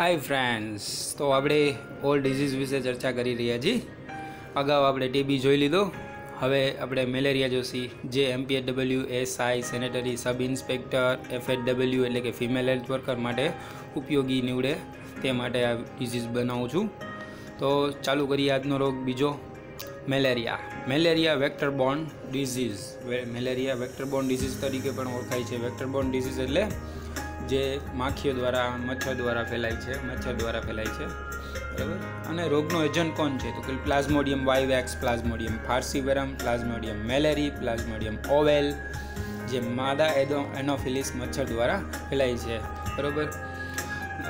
Hi friends તો આપણે all disease વિશે ચર્ચા કરી રહ્યા છીએ અગાઉ આપણે ટીબી જોઈ લીધો. હવે આપણે મેલેરિયા જોશી. જે MPHW SI sanitary sub inspector FH W એટલે કે ફિમેલ હેલ્થ વર્કર માટે ઉપયોગી નીવડે તે માટે આ ડિઝીઝ બનાવું છું. તો ચાલુ કરીએ આજનો રોગ, બીજો malaria. Malaria vector borne disease malaria vector borne disease તરીકે પણ ઓળખાય છે. વેક્ટર બોર્ન ડિઝીઝ એટલે જે માખીઓ દ્વારા, મચ્છર દ્વારા ફેલાય છે, મચ્છર દ્વારા ફેલાય છે, બરાબર? અને રોગનો એજન્ટ કોણ છે? તો કે plasmodium vivax plasmodium falciparum plasmodium malariae, plasmodium ovale, જે માદા એડો એનોફિલિસ મચ્છર દ્વારા ફેલાય છે. બરાબર?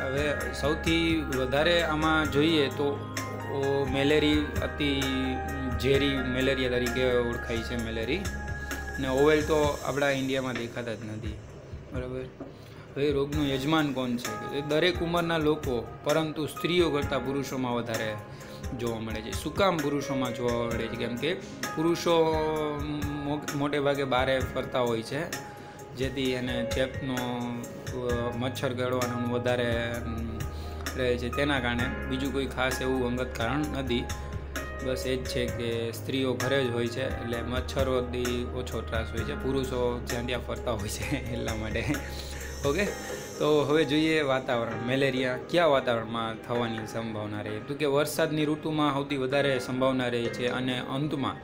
હવે સૌથી વધારે આમાં જોઈએ તો મેલેરી અતિ ઝેરી મેલેરિયા તરીકે ઓળખાય છે મેલેરી. અને ઓવેલ તો આપણા ઇન્ડિયામાં દેખાતા જ નથી. બરાબર? હવે રોગનું યજમાન કોણ છે? એ દરેક ઉંમરના લોકો, પરંતુ સ્ત્રીઓ કરતાં પુરુષોમાં વધારે જોવા મળે છે. શું કામ પુરુષોમાં જોવા મળે છે? કેમ કે પુરુષો મોટે ભાગે બારે ફરતા હોય છે, જેથી એને ચેપનો મચ્છર ગળવાનું વધારે રહે છે. તેના કારણે બીજું કોઈ ખાસ એવું અંગત કારણ નથી. બસ એ જ છે કે સ્ત્રીઓ ઘરે જ હોય છે, એટલે મચ્છરોથી ઓછો ત્રાસ હોય છે. પુરુષો જ્યાં ત્યાં ફરતા હોય છે, એટલા માટે. ઓકે? તો હવે જોઈએ વાતાવરણ. મેલેરિયા કયા વાતાવરણમાં થવાની સંભાવના રહે? તો કે વરસાદની ઋતુમાં સૌથી વધારે સંભાવના રહે છે અને અંતમાં,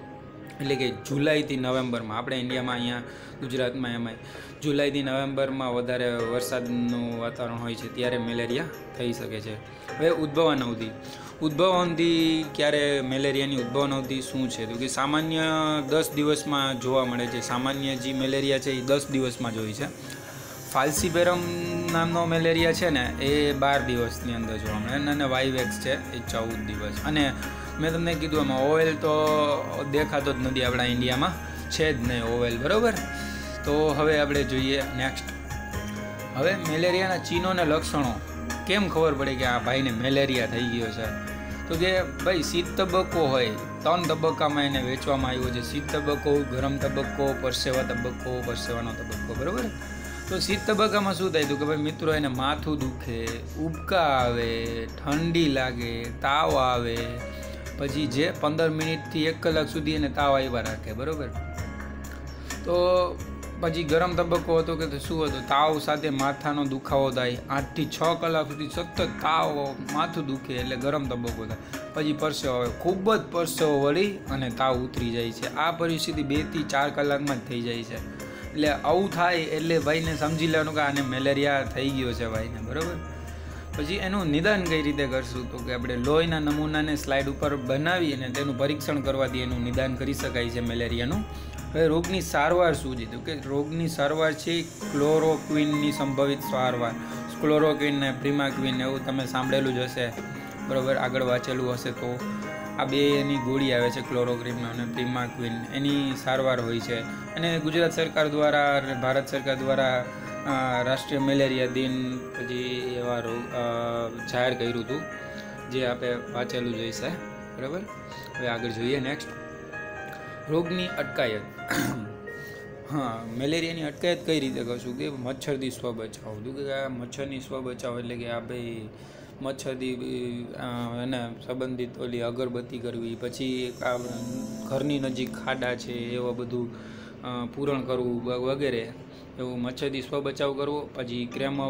એટલે કે જુલાઈથી નવેમ્બરમાં, આપણે ઇન્ડિયામાં અહીંયા, ગુજરાતમાં એમાંય જુલાઈથી નવેમ્બરમાં વધારે વરસાદનું વાતાવરણ હોય છે, ત્યારે મેલેરિયા થઈ શકે છે. હવે ઉદ્ભવન અવધિ ઉદ્ભવ ક્યારે મેલેરિયાની ઉદ્ભવન અવધિ શું છે? તો કે સામાન્ય દસ દિવસમાં જોવા મળે છે. સામાન્ય જે મેલેરિયા છે, એ દસ દિવસમાં જ હોય છે. ફાલ્સીબેરમ નામનો મેલેરિયા છે ને, એ બાર દિવસની અંદર જોવા મળે. અને- વાઇવેક્સ છે, એ ચૌદ દિવસ. અને મેં તમને કીધું એમાં ઓવેલ તો દેખાતો જ નથી આપણા ઇન્ડિયામાં છે જ નહીં ઓવેલ બરાબર? તો હવે આપણે જોઈએ નેક્સ્ટ હવે મેલેરિયાના ચિહ્નો અને લક્ષણો. કેમ ખબર પડે કે આ ભાઈને મેલેરિયા થઈ ગયો છે? તો કે ભાઈ, શીત તબક્કો હોય, ત્રણ તબક્કામાં એને વેચવામાં આવ્યો છે. શીત તબક્કો, ગરમ તબક્કો, પરસેવા તબક્કો, પરસેવાનો તબક્કો, બરાબર? તો શીત તબક્કામાં શું થાય? તો કે ભાઈ મિત્રો, એને માથું દુખે, ઉબકા આવે, ઠંડી લાગે, તાવ આવે. પછી જે પંદર મિનિટથી એક કલાક સુધી એને તાવ આવ્યા રાખે, બરાબર? તો પછી ગરમ તબક્કો હતો કે શું હતું? તાવ સાથે માથાનો દુખાવો થાય. આઠથી છ કલાક સુધી સતત તાવ, માથું દુખે એટલે ગરમ તબક્કો થાય. પછી પરસેવો આવે. ખૂબ જ પરસેવો વળી અને તાવ ઉતરી જાય છે. આ પરિસ્થિતિ બેથી ચાર કલાકમાં જ થઈ જાય છે. એટલે આવું થાય એટલે ભાઈને સમજી લેવાનું કે આને મેલેરિયા થઈ ગયો છે ભાઈને, બરાબર? પછી એનું નિદાન કઈ રીતે કરશું? તો કે આપણે લોહીના નમૂનાને સ્લાઇડ ઉપર બનાવી અને તેનું પરીક્ષણ કરવાથી એનું નિદાન કરી શકાય છે મેલેરિયાનું. હવે રોગની સારવાર શું છે? તો કે રોગની સારવાર છે ક્લોરોક્વિનની સંભવિત સારવાર. ક્લોરોક્વિન ને પ્રિમાક્વિન એવું તમે સાંભળેલું જ હશે. બરાબર? આગળ વાંચેલું હશે તો. આ બે એની ગોળી આવે છે ક્લોરોગ્રીમ અને પ્રિમાક્વિન એની સારવાર હોય છે. અને ગુજરાત સરકાર દ્વારા અને ભારત સરકાર દ્વારા રાષ્ટ્રીય મેલેરિયા દિન પછી એવા રોગ જાહેર કર્યું હતું. જે આપણે વાંચેલું જ હશે. બરાબર? હવે આગળ જોઈએ નેક્સ્ટ રોગની અટકાયત. હા, મેલેરિયાની અટકાયત કઈ રીતે કરશું? કે મચ્છરથી સ્વ બચાવ. કે આ મચ્છરની સ્વ બચાવ એટલે કે આ ભાઈ મચ્છરથી એને સંબંધિત ઓલી અગરબત્તી કરવી, પછી ઘરની નજીક ખાડા છે, એવા બધું પૂરણ કરવું વગેરે. એવું મચ્છરથી સ્વ બચાવ કરવો, પછી ક્રેમો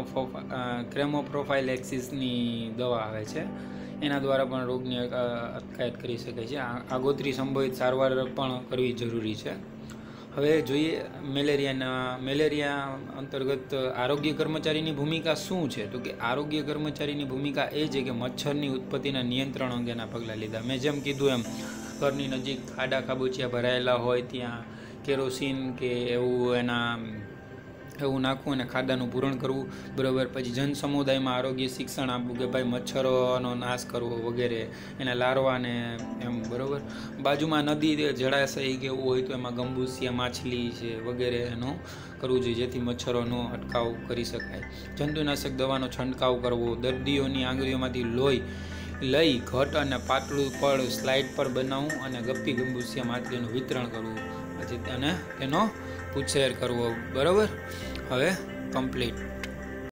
ક્રેમો પ્રોફાઇલેક્સિસની દવા આવે છે. એના દ્વારા પણ રોગની અટકાયત કરી શકે છે. આગોતરી સંભવિત સારવાર પણ કરવી જરૂરી છે. હવે જોઈએ, મેલેરિયાના, મેલેરિયા અંતર્ગત આરોગ્ય કર્મચારીની ભૂમિકા શું છે? તો કે આરોગ્ય કર્મચારીની ભૂમિકા એ છે કે મચ્છરની ઉત્પત્તિના નિયંત્રણ અંગેના પગલાં લીધા. મેં જેમ કીધું એમ, ઘરની નજીક ખાડા ખાબોચિયા ભરાયેલા હોય ત્યાં કેરોસીન કે એવું એના એવું નાખવું અને ખાડાનું પૂરણ કરવું, બરાબર. પછી જન સમુદાયમાં આરોગ્ય શિક્ષણ આપવું કે ભાઈ મચ્છરોનો નાશ કરવો વગેરે, એને લારવાને એમ, બરાબર. બાજુમાં નદી જળાશય કે એવું હોય તો એમાં ગંબુસિયા, માછલી છે વગેરે એનું કરવું જોઈએ, જેથી મચ્છરોનો અટકાવ કરી શકાય. જંતુનાશક દવાનો છંટકાવ કરવો, દર્દીઓની આંગળીઓમાંથી લોહી લઈ ઘટ અને પાતળું પડ સ્લાઇડ પર બનાવવું અને ગપ્પી ગંબુસિયા, માછલીનું વિતરણ કરવું. પછી તેને તેનો પૂછેર કરવો બરાબર? હવે કમ્પ્લીટ